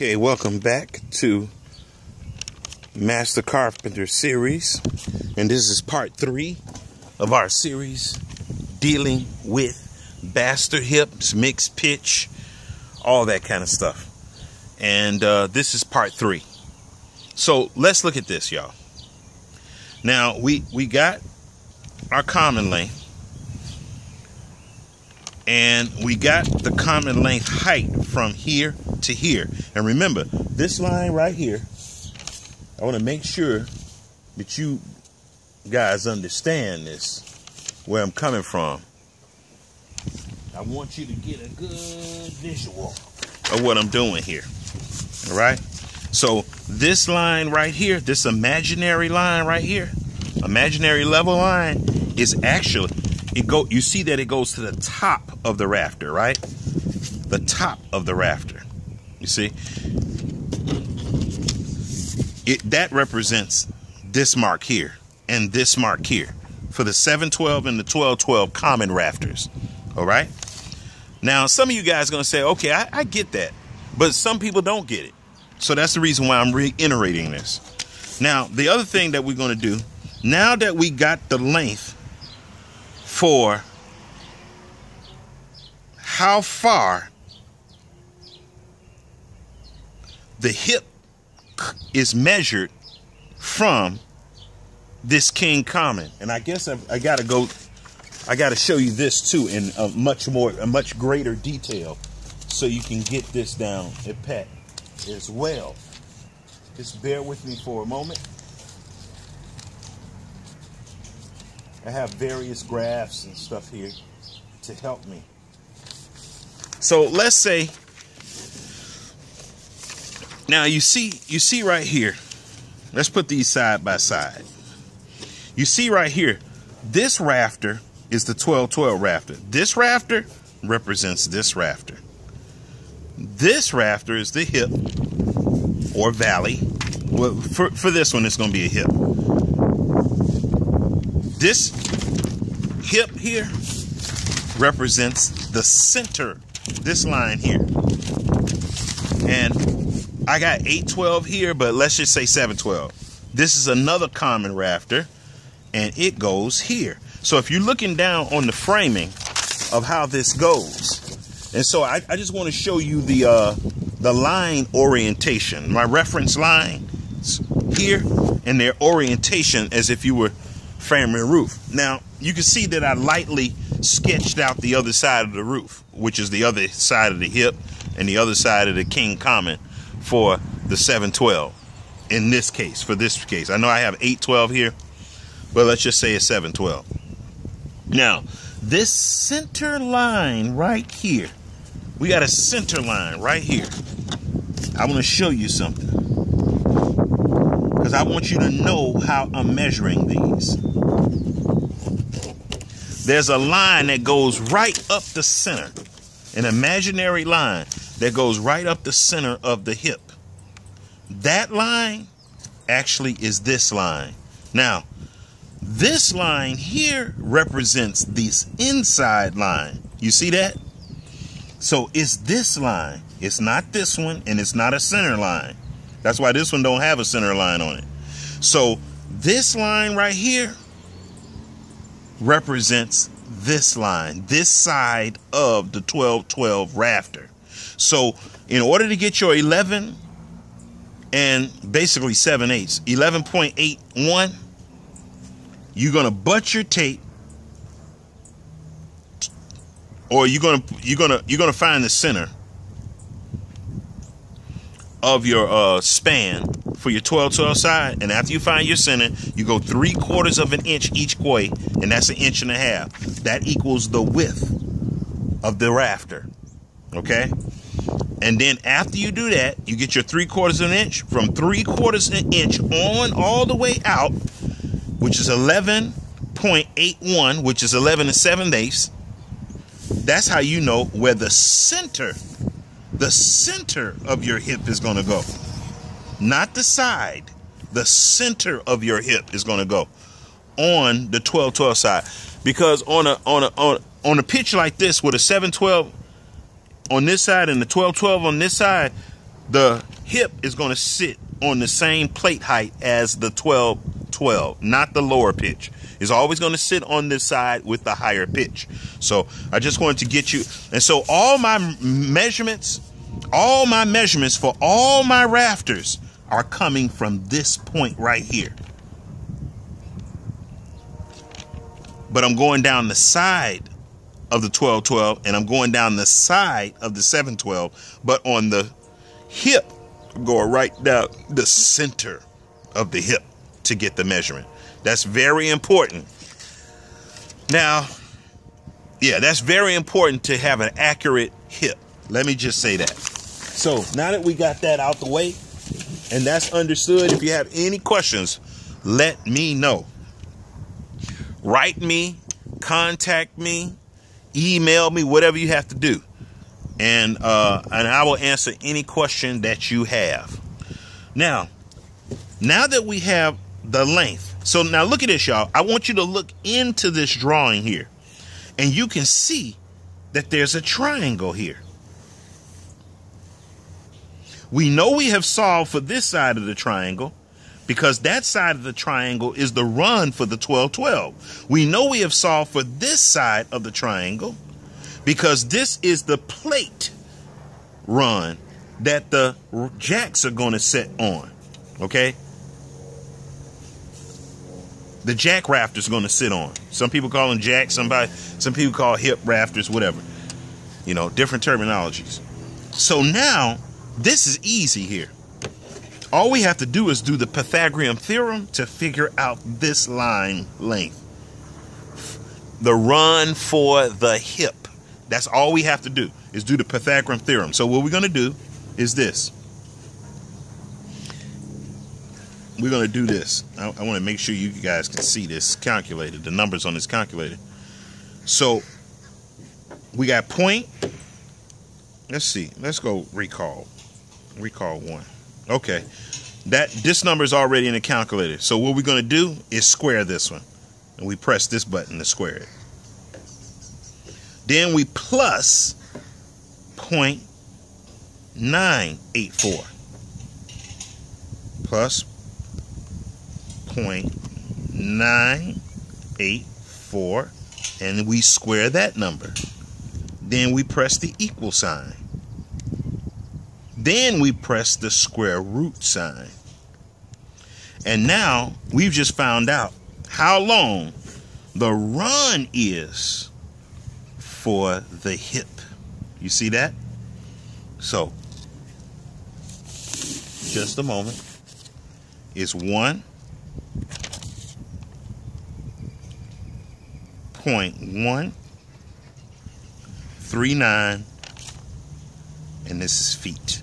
Okay, welcome back to Master Carpenter series. And this is part three of our series dealing with bastard hips, mixed pitch, all that kind of stuff. And uh, this is part three. So let's look at this, y'all. Now we we got our common length and we got the common length height from here to here. And remember, this line right here, I want to make sure that you guys understand this, where I'm coming from. I want you to get a good visual of what I'm doing here. All right? So this line right here, this imaginary line right here, imaginary level line is actually it go you see that it goes to the top of the rafter, right? The top of the rafter. You see? It that represents this mark here and this mark here for the 712 and the 1212 common rafters. All right? Now, some of you guys are going to say, okay, I, I, get that. But some people don't get it. So that's the reason why I'm reiterating this. Now, the other thing that we're going to do, now that we got the length for how far the hip is measured from this king common. And I guess I, I got to go, I got to show you this too in a much more, a much greater detail so you can get this down at pat as well. Just bear with me for a moment. I have various graphs and stuff here to help me. So let's say now you see you see right here. Let's put these side by side. You see right here, this rafter is the 1212 rafter. This rafter represents this rafter. This rafter is the hip or valley. Well, for, for this one, it's going to be a hip. This hip here represents the center, this line here. And I got 812 here, but let's just say 712. This is another common rafter, and it goes here. So if you're looking down on the framing of how this goes, and so I, I just want to show you the uh, the line orientation, my reference line here, and their orientation as if you were family roof. Now, you can see that I lightly sketched out the other side of the roof, which is the other side of the hip and the other side of the King Common for the 712 in this case, for this case. I know I have 812 here, but let's just say it's 712. Now, this center line right here, we got a center line right here. I want to show you something because I want you to know how I'm measuring these there's a line that goes right up the center, an imaginary line that goes right up the center of the hip. That line actually is this line. Now, this line here represents this inside line. You see that? So it's this line. It's not this one, and it's not a center line. That's why this one don't have a center line on it. So this line right here represents this line, this side of the 1212 rafter. So in order to get your 11 and basically 7 eighths, 11.81, you're going to butt your tape or you're going to you're going to you're going to find the center of your uh, span for your 12 12 side. And after you find your center, you go three quarters of an inch each way, and that's an inch and a half. That equals the width of the rafter. Okay? And then after you do that, you get your three quarters of an inch from three quarters of an inch on all the way out, which is 11.81, which is 11 and 7 eighths. That's how you know where the center the center of your hip is going to go. Not the side. The center of your hip is going to go on the 12-12 side. Because on a on a on, on a pitch like this with a 712 on this side and the 12-12 on this side, the hip is going to sit on the same plate height as the 12 12, not the lower pitch. It's always going to sit on this side with the higher pitch. So I just wanted to get you. And so all my measurements, all my measurements for all my rafters are coming from this point right here. But I'm going down the side of the 1212 and I'm going down the side of the 712, but on the hip, I'm going right down the center of the hip to get the measurement. That's very important. Now, yeah, that's very important to have an accurate hip. Let me just say that. So now that we got that out the way and that's understood, if you have any questions, let me know. Write me, contact me, email me, whatever you have to do. And uh, and I will answer any question that you have. Now, now that we have the length. So now look at this, y'all. I want you to look into this drawing here. And you can see that there's a triangle here. We know we have solved for this side of the triangle because that side of the triangle is the run for the 1212. We know we have solved for this side of the triangle because this is the plate run that the jacks are going to set on. Okay? the jack rafters going to sit on. Some people call them jack, somebody, some people call hip rafters, whatever. You know, different terminologies. So now this is easy here. All we have to do is do the Pythagorean theorem to figure out this line length. The run for the hip. That's all we have to do is do the Pythagorean theorem. So what we're going to do is this. we're going to do this. I, I want to make sure you guys can see this calculator, the numbers on this calculator. So we got point. Let's see. Let's go recall. Recall one. Okay. That this number is already in the calculator. So what we're going to do is square this one. And we press this button to square it. Then we plus 0.984 plus 0.984 and we square that number. Then we press the equal sign. Then we press the square root sign. And now we've just found out how long the run is for the hip. You see that? So, just a moment. It's one point one three nine and this is feet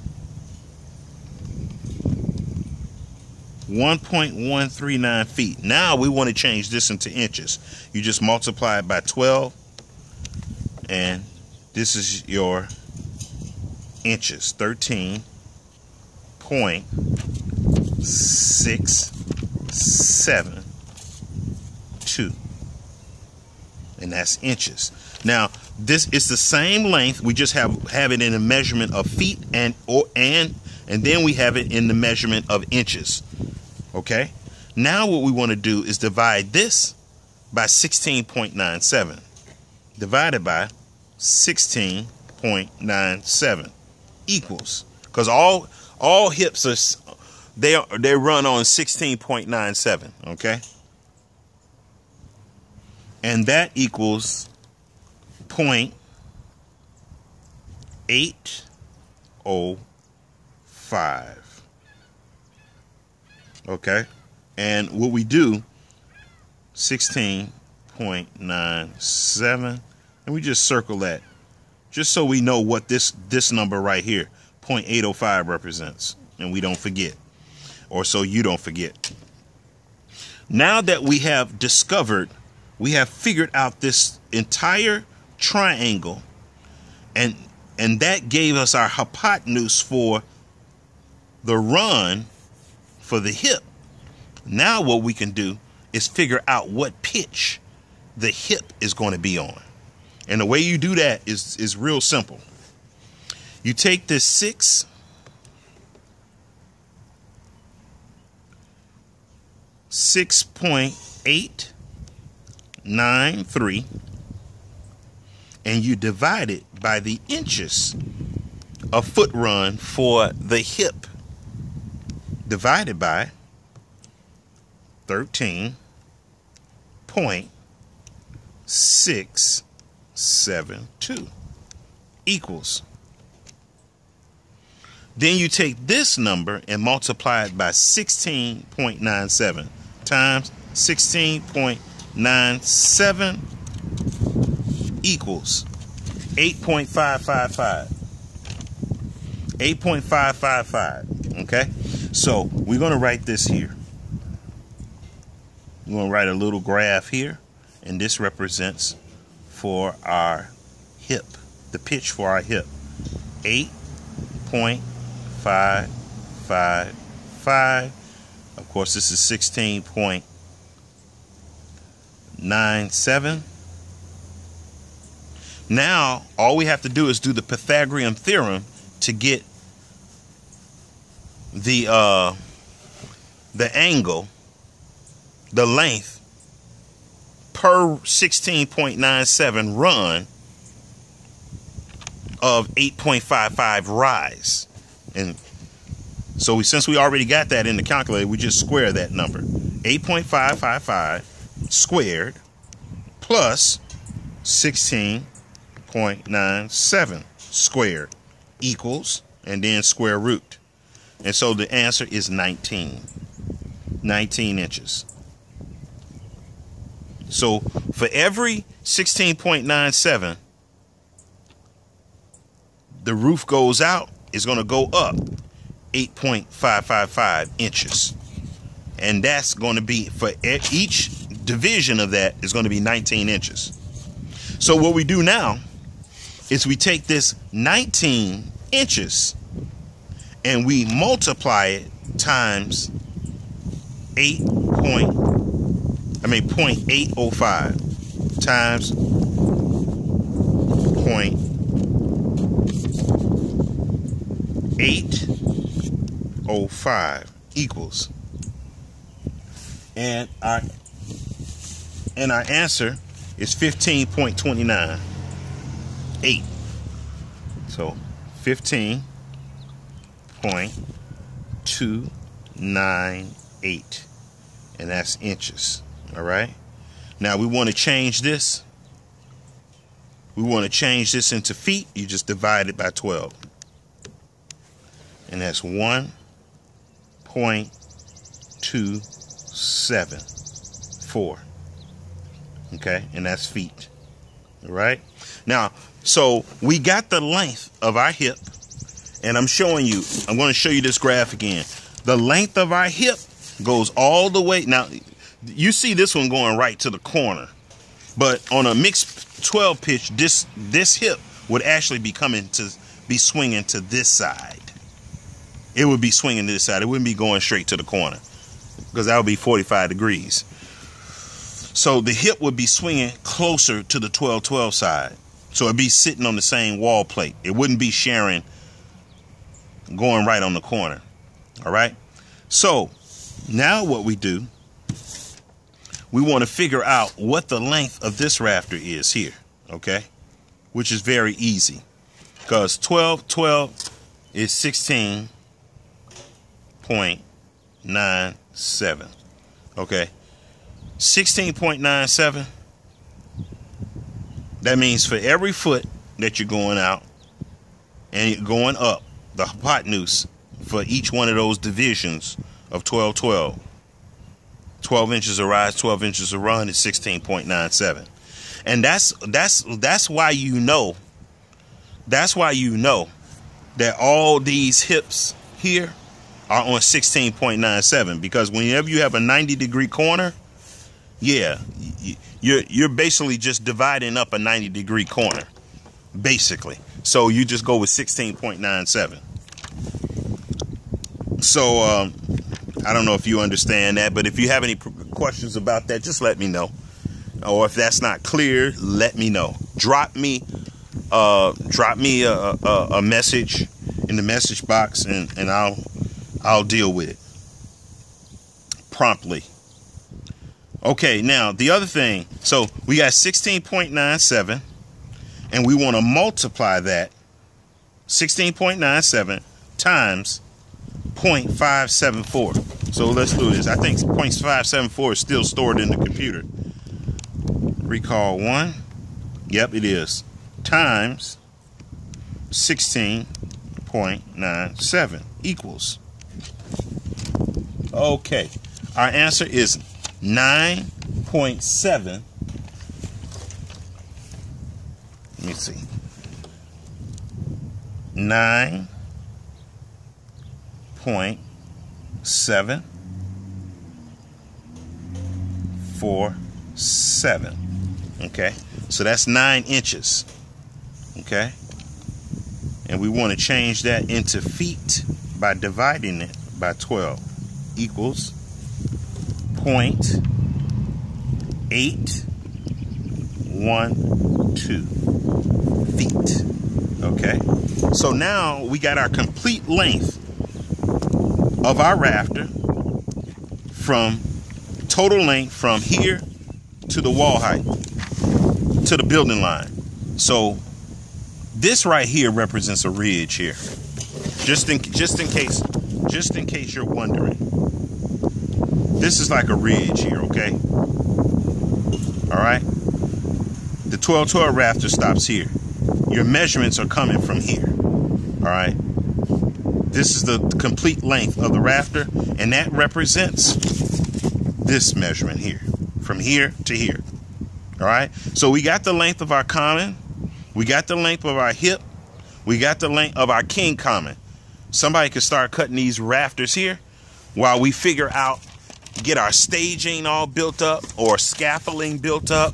1.139 feet now we want to change this into inches you just multiply it by 12 and this is your inches 13.672 and that's inches. Now, this is the same length. We just have have it in a measurement of feet and or and and then we have it in the measurement of inches. Okay? Now what we want to do is divide this by 16.97 divided by 16.97 equals because all all hips are they are, they run on 16.97, okay? and that equals point eight oh five. Okay, and what we do sixteen point nine seven, and we just circle that just so we know what this this number right here 0.805 represents and we don't forget or so you don't forget. Now that we have discovered we have figured out this entire triangle and and that gave us our hypotenuse for the run for the hip. Now, what we can do is figure out what pitch the hip is going to be on. And the way you do that is, is real simple. You take this six, six point eight nine three, and you divide it by the inches of foot run for the hip divided by 13.672 equals. Then you take this number and multiply it by 16.97 times 16.97 equals 8.555. 8.555. Okay? So we're going to write this here. We're going to write a little graph here. And this represents for our hip, the pitch for our hip. 8.555. Of course, this is 16.97. Now, all we have to do is do the Pythagorean theorem to get the uh, the angle, the length per 16.97 run of 8.55 rise. And so we, since we already got that in the calculator, we just square that number. 8.555 squared plus 16.97 squared equals and then square root. And so the answer is 19. 19 inches. So for every 16.97, the roof goes out, is going to go up 8.555 inches. And that's going to be for each division of that is going to be 19 inches. So what we do now is we take this 19 inches and we multiply it times 8 point I mean 0.805 times point eight oh five equals. And our and our answer is 15.29 8 so 15.298. And that's inches. All right. Now we want to change this. We want to change this into feet. You just divide it by 12. And that's 1.274. Okay. And that's feet. All right. Now, so we got the length of our hip, and I'm showing you, I'm going to show you this graph again. The length of our hip goes all the way. Now, you see this one going right to the corner, but on a mixed 12 pitch, this this hip would actually be coming to be swinging to this side. It would be swinging to this side. It wouldn't be going straight to the corner because that would be 45 degrees. So the hip would be swinging closer to the 12-12 side. So it'd be sitting on the same wall plate. It wouldn't be sharing going right on the corner. All right. So now what we do, we want to figure out what the length of this rafter is here. Okay. Which is very easy because 12, 12 is 16.97. Okay. 16.97 that means for every foot that you're going out and going up, the hypotenuse for each one of those divisions of 12 12. 12 inches of rise, 12 inches of run is 16.97. And that's that's that's why you know that's why you know that all these hips here are on 16.97 because whenever you have a 90 degree corner, yeah, you're you're basically just dividing up a 90 degree corner basically so you just go with 16.97 so um, I don't know if you understand that but if you have any questions about that just let me know or if that's not clear let me know drop me uh, drop me a, a, a message in the message box and, and I'll I'll deal with it promptly Okay, now the other thing. So we got 16.97 and we want to multiply that 16.97 times 0.574. So let's do this. I think 0.574 is still stored in the computer. Recall 1. Yep, it is. Times 16.97 equals. Okay. Our answer is 9.7. Let me see. 9.7 four seven. Okay, so that's nine inches. Okay, and we want to change that into feet by dividing it by 12 equals point eight one two feet. Okay, so now we got our complete length of our rafter from total length from here to the wall height to the building line. So this right here represents a ridge here. Just in just in case just in case you're wondering. This is like a ridge here, okay? All right? The 1212 rafter stops here. Your measurements are coming from here. All right? This is the complete length of the rafter, and that represents this measurement here, from here to here. All right? So we got the length of our common, we got the length of our hip, we got the length of our king common. Somebody could start cutting these rafters here while we figure out get our staging all built up or scaffolding built up,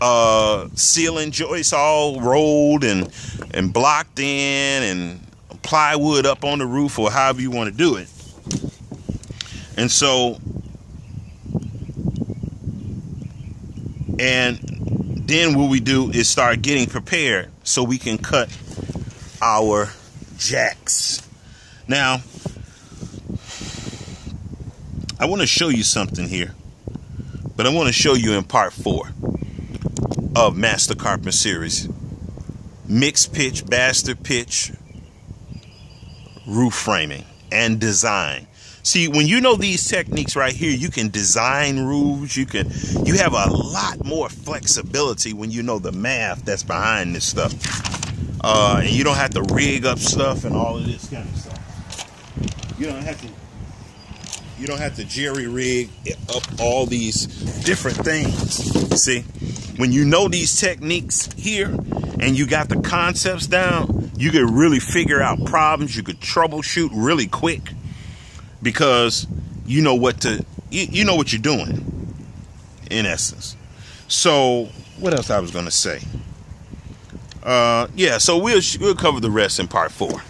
uh, ceiling joists all rolled and and blocked in, and plywood up on the roof or however you want to do it. And so, and then what we do is start getting prepared so we can cut our jacks. Now, I want to show you something here, but I want to show you in part four of Master Carpenter series mixed pitch, bastard pitch, roof framing, and design. See, when you know these techniques right here, you can design roofs. You can, you have a lot more flexibility when you know the math that's behind this stuff. Uh, and you don't have to rig up stuff and all of this kind of stuff. You don't have to you don't have to jerry rig up all these different things. See, when you know these techniques here and you got the concepts down, you can really figure out problems. You could troubleshoot really quick because you know what to, you, you know what you're doing in essence. So, what else I was to say? Uh, yeah, so we'll we'll cover the rest in part four.